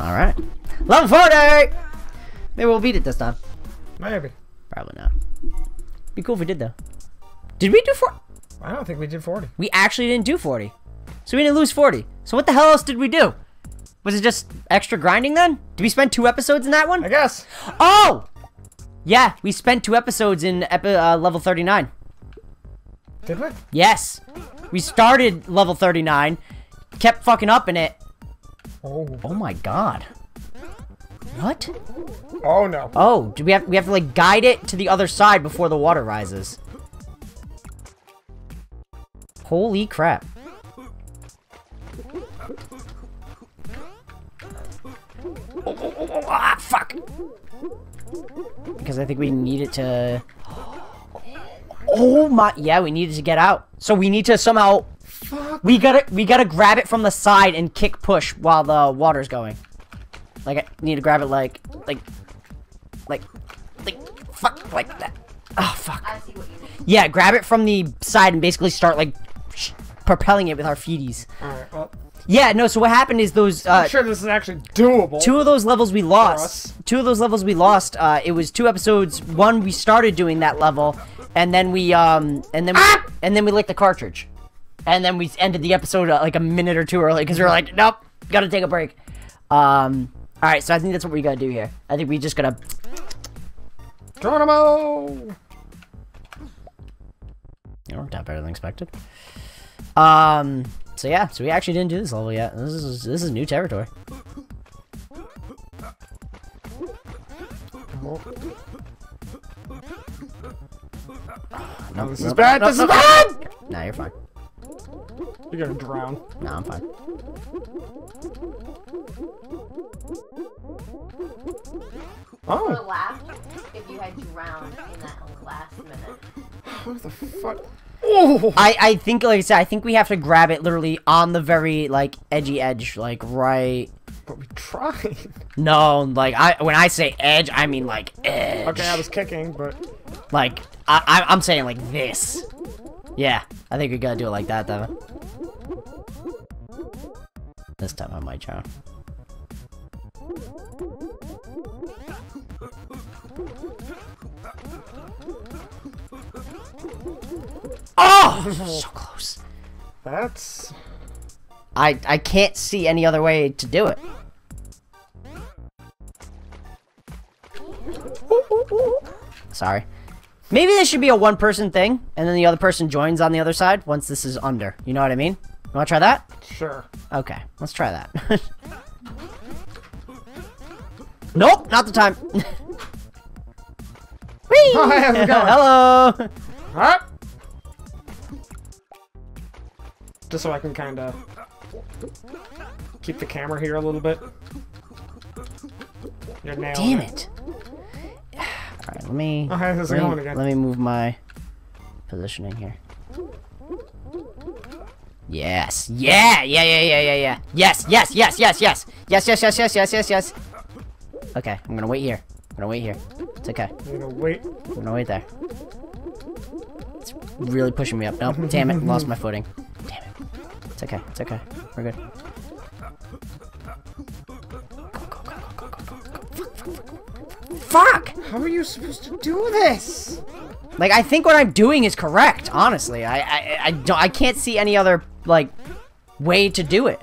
Alright. Level 40! Maybe we'll beat it this time. Maybe. Probably not. Be cool if we did though. Did we do 40? I don't think we did 40. We actually didn't do 40. So we didn't lose 40. So what the hell else did we do? Was it just extra grinding then? Did we spend two episodes in that one? I guess. Oh! Yeah, we spent two episodes in epi uh, level 39. Did we? Yes. We started level 39, kept fucking up in it. Oh. Oh my god. What? Oh no. Oh, do we have we have to like guide it to the other side before the water rises? Holy crap. Oh, oh, oh, oh, ah, fuck. Because I think we need it to... Oh my... Yeah, we needed to get out. So we need to somehow... Fuck. We gotta, we gotta grab it from the side and kick push while the water's going. Like, I need to grab it like, like, like, like, fuck, like that. Oh, fuck. I see what you mean. Yeah, grab it from the side and basically start, like, sh propelling it with our feeties. Alright, well. Yeah, no, so what happened is those, uh, I'm sure this is actually doable. two of those levels we lost. Two of those levels we lost, uh, it was two episodes. One, we started doing that level, and then we, um, and then we, Ah! and then we licked the cartridge. And then we ended the episode uh, like a minute or two early because we were like, nope, gotta take a break. Um, alright, so I think that's what we gotta do here. I think we just gotta Geronimo! It worked out better than expected. Um. So yeah. So we actually didn't do this level yet. This is this is new territory. No, This is bad, this is bad. Nah, you're fine. You're gonna drown. Nah, I'm fine. I Oh, have laughed if you had drowned in that last minute. what the fuck? Oh! I I think like I said, I think we have to grab it literally on the very like edgy edge, like right. But we tried. No, like I when I say edge, I mean like edge. Okay, I was kicking, but Like, I, I, I'm saying like this. Yeah, I think we gotta do it like that, though. This time I might drown. Oh, so close. that's I I can't see any other way to do it. Sorry. Maybe this should be a one-person thing, and then the other person joins on the other side once this is under. You know what I mean? You wanna try that? sure. Okay, let's try that. nope, not the time. Whee! Hi, how's it going? Hello! Alright. Just so I can kind of keep the camera here a little bit. Damn it. Alright, let me... Oh, let me- again? Let me move my positioning here. Yes. Yeah, yeah, yeah, yeah, yeah, yeah. Yes, yes, yes, yes, yes. Yes, yes, yes, yes, yes, yes, yes. Okay, I'm gonna wait here. I'm gonna wait here. It's okay. You know, wait. I'm gonna wait there. It's really pushing me up. Nope, damn it, lost my footing. Damn it. It's okay, it's okay. We're good. Go, go, go, go, go, go, go, go. Fuck! How are you supposed to do this? Like, I think what I'm doing is correct, honestly. I, I, I don't, I can't see any other, like, way to do it.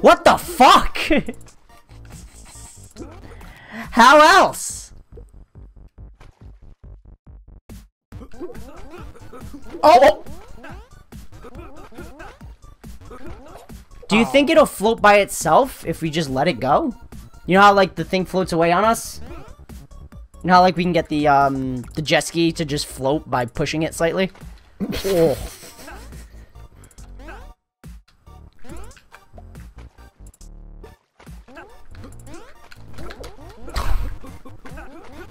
What the fuck? How else? Oh, oh! Do you think it'll float by itself if we just let it go? You know how like the thing floats away on us? You know how like we can get the um the jet ski to just float by pushing it slightly? oh.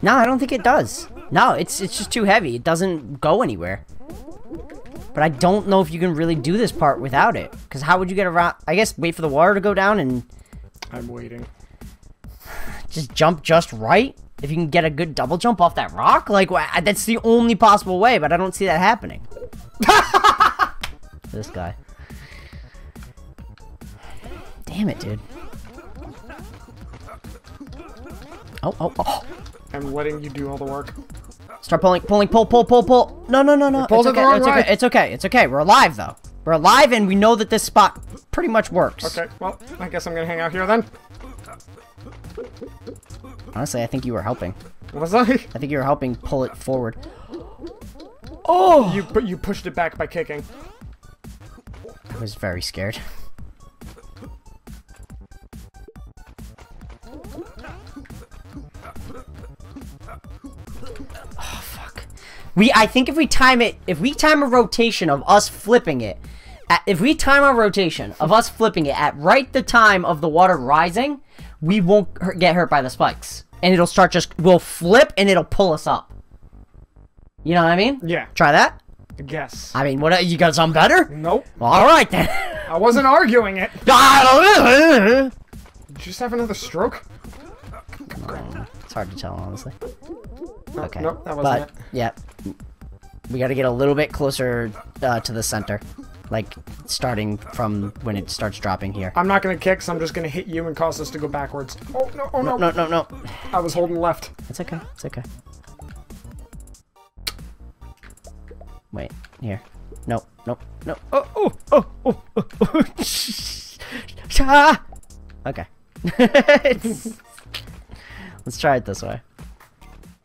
No, I don't think it does. No, it's it's just too heavy. It doesn't go anywhere. But I don't know if you can really do this part without it. Because how would you get around? I guess wait for the water to go down and I'm waiting. just jump just right? If you can get a good double jump off that rock? Like, that's the only possible way, but I don't see that happening. this guy. Damn it, dude. Oh, oh, oh. I'm letting you do all the work. Start pulling, pulling, pull, pull, pull, pull. No, no, no, no. it's okay. it's okay. It's okay. It's okay. We're alive though. We're alive, and we know that this spot pretty much works. Okay, well, I guess I'm gonna hang out here then. Honestly, I think you were helping. Was I? I think you were helping pull it forward. Oh! You but you pushed it back by kicking. I was very scared. Oh fuck. We I think if we time it if we time a rotation of us flipping it at, if we time a rotation of us flipping it at right the time of the water rising, we won't get hurt by the spikes. And it'll start just we'll flip and it'll pull us up. You know what I mean? Yeah, Try that? Guess. I mean, what you got something better? Nope. All right then. I wasn't arguing it. Did you just have another stroke? Um, it's hard to tell, honestly. Okay. Nope, that wasn't but, yeah. We got to get a little bit closer uh, to the center. Like, starting from when it starts dropping here. I'm not gonna kick, so I'm just gonna hit you and cause us to go backwards. Oh no! Oh no! No, no, no. I was holding left. It's okay. It's okay. Wait, here. No, no, no. Oh, oh, oh, oh, oh, oh. Ah! Okay. Let's try it this way.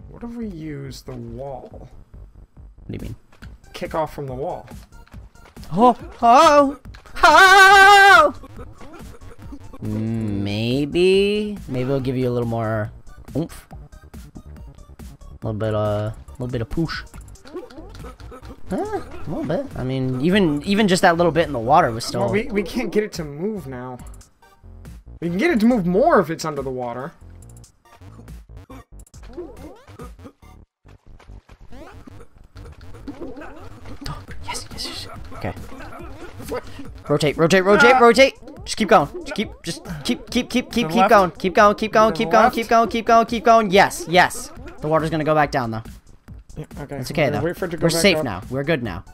What if we use the wall? What do you mean? Kick off from the wall. Oh, oh, oh! Maybe, maybe it'll give you a little more oomph. A little bit, uh, a little bit of push. Eh, a little bit. I mean, even even just that little bit in the water was still. Well, we we can't get it to move now. We can get it to move more if it's under the water. Yes, yes, yes. Okay. Rotate, rotate, rotate, rotate. Just keep going. Just keep, just keep, keep, keep, keep, keep going. Keep going, keep going, keep going, keep going, keep going, keep going. Yes, yes. The water's gonna go back down though. Okay. It's okay though. Wait for it to go We're safe now. We're good now.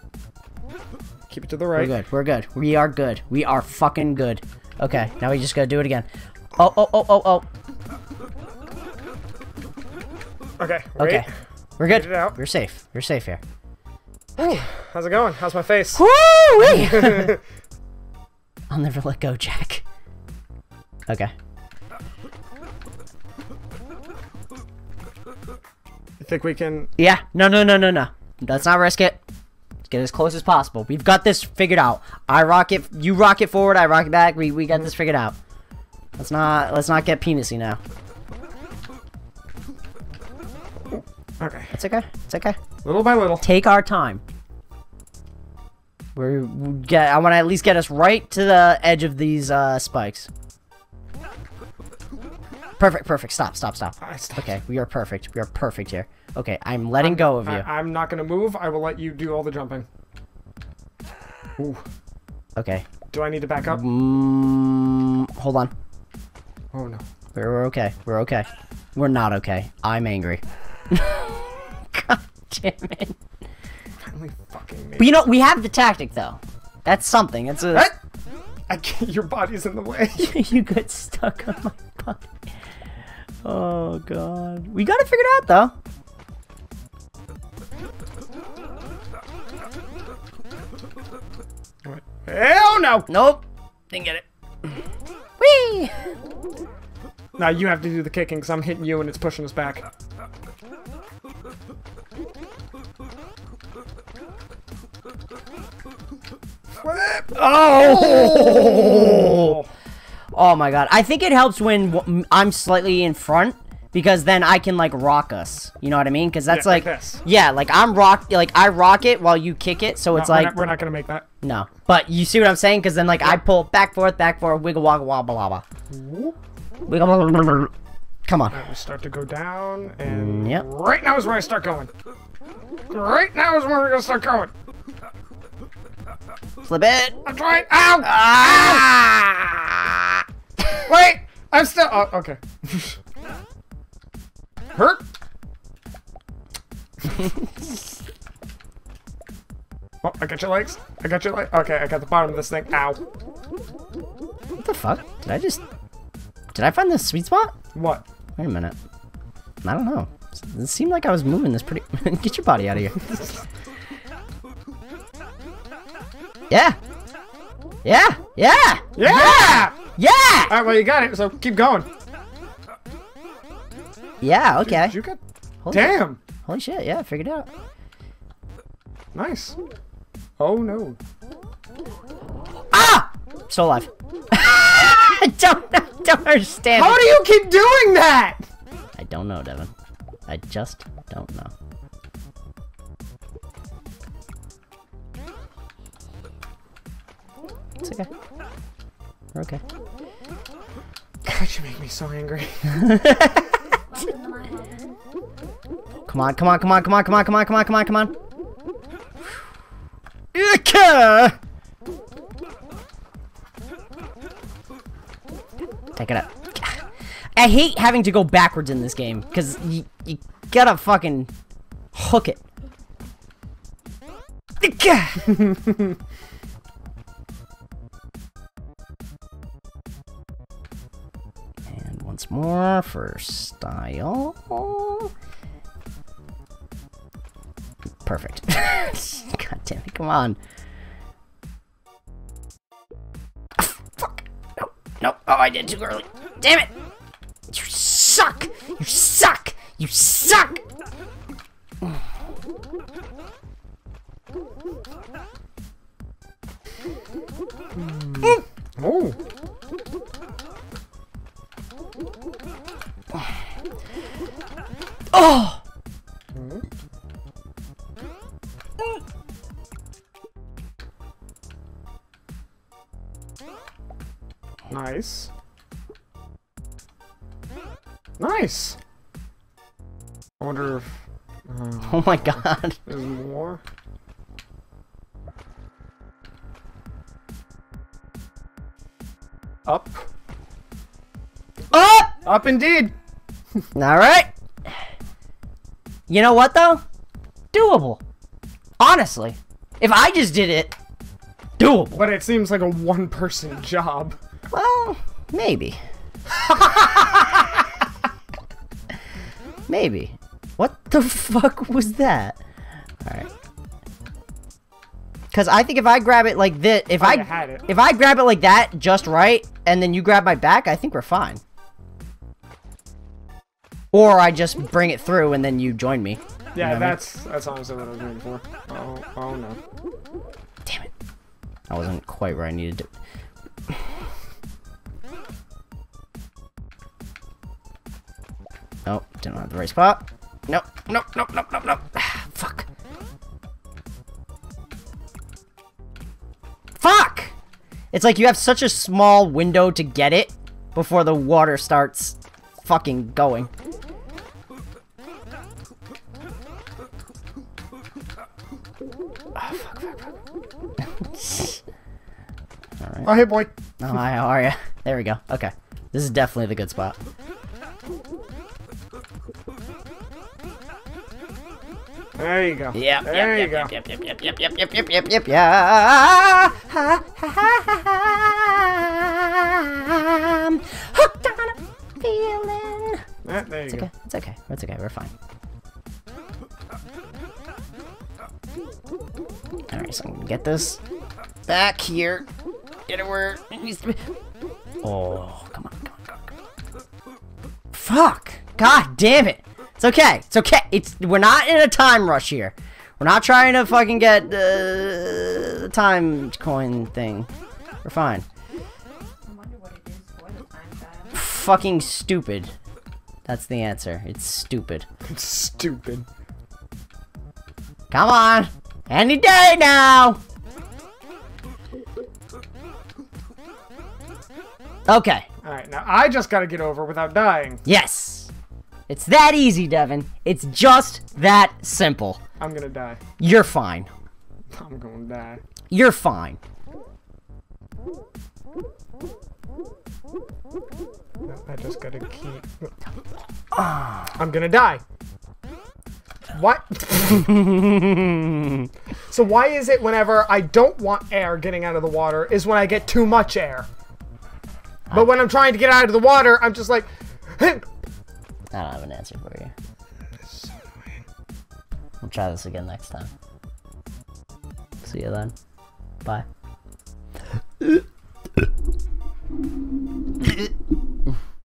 Keep it to the right. We're good. We're good. We are good. We are fucking good. Okay, now we just gotta do it again. Oh, oh, oh, oh, oh. Okay. Wait. Okay. We're good. Get it out. We're safe. We're safe here. How's it going? How's my face? Woo! I'll never let go, Jack. Okay. You think we can? Yeah. No, no, no, no, no. Let's not risk it. Let's get as close as possible. We've got this figured out. I rock it. You rock it forward. I rock it back. We we got this figured out. Let's not let's not get penisy now. Okay. It's okay. It's okay. Little by little. Take our time. We're get. I want to at least get us right to the edge of these uh, spikes. Perfect. Perfect. Stop. Stop. Stop. I stopped. Okay. We are perfect. We are perfect here. Okay. I'm letting go of you. I, I'm not gonna move. I will let you do all the jumping. Ooh. Okay. Do I need to back up? Mm, hold on. Oh no. We're, we're okay. We're okay. We're not okay. I'm angry. Damn it. Finally fucking me. But you know, we have the tactic though. That's something. It's a. What? I can't. Your body's in the way. you got stuck on my body. Oh god. We got it figured out though. Hell no! Nope. Didn't get it. Whee! Now you have to do the kicking because I'm hitting you and it's pushing us back. Oh! Oh my god. I think it helps when I'm slightly in front because then I can like rock us. You know what I mean? Because that's Yeah, like like, yeah, like I'm rock, like I rock it while you kick it, so it's we're, like not, we're not gonna make that. no. But you see what I'm saying? Because then like I pull back forth, back forth, wiggle woggle wobble wobble. Wiggle wobble, wobble. Come on. Now we start to go down, and mm, Yep. right now is where I start going. Right now is where we're gonna start going. Flip it. I'm trying. Ow! Ah! Wait! I'm still. Oh, okay. Hurt? oh, I got your legs. I got your leg. Okay, I got the bottom of this thing. Ow. What the fuck? Did I just... Did I find the sweet spot? What? Wait a minute. I don't know. It seemed like I was moving this pretty... Get your body out of here. Yeah! Yeah! Yeah! Yeah! Yeah! Alright, well, you got it, so keep going. Yeah, okay. Did you get... Holy, Damn! Holy shit, yeah, I figured it out. Nice. Oh, no. Ah! Still alive. I don't, I don't understand. How do you keep doing that? I don't know, Devin. I just don't know. It's okay. We're okay. God, you make me so angry. Come on, come on, come on, come on, come on, come on, come on, come on, come on. Take it up. I hate having to go backwards in this game, because you, you gotta fucking hook it. more for style. Perfect. God damn it, come on. Fuck. No, no. Oh, I did too early. Damn it. You suck. You suck. You suck. Oh. Oh. Nice. Nice. I wonder if uh, Oh my god. there's more. Up. Up. Up indeed. All right. You know what though? Doable. Honestly, if I just did it, doable. But it seems like a one person job. Well, maybe. maybe. What the fuck was that? Alright. Cause I think if I grab it like this, if Oh, I had it. if I grab it like that just right, and then you grab my back, I think we're fine. Or I just bring it through and then you join me. Yeah, what I mean? that's that's honestly what I was waiting for. Oh, oh no. Damn it. I wasn't quite where I needed to. Nope, didn't have the right spot. Nope, nope, nope, nope, nope, nope. Fuck. Fuck! It's like you have such a small window to get it before the water starts fucking going. Oh, hey, boy. Oh, hi, how are you? There we go. Okay. This is definitely the good spot. There you go. Yep, There yep, you go. yep, yep, yep, yep, yep, yep, yep, yep, yep, yeah. I'm hooked on a feeling. Ah, there you It's go. okay. It's okay. It's okay. We're fine. Alright, so I'm gonna get this back here. Get it where it needs to be. Oh, come on, come on, come on. Fuck! God damn it! It's okay. It's okay. It's we're not in a time rush here. We're not trying to fucking get uh, the time coin thing. We're fine. I wonder what it is for the time child. Fucking stupid. That's the answer. It's stupid. It's stupid. Come on! Any day now! Okay. Alright, now I just gotta get over without dying. Yes. It's that easy, Devin. It's just that simple. I'm gonna die. You're fine. I'm gonna die. You're fine. I just gotta keep. I'm gonna die. What? so why is it whenever I don't want air getting out of the water is when I get too much air? But when I'm trying to get out of the water, I'm just like... I don't have an answer for you. So we'll try this again next time. See you then. Bye.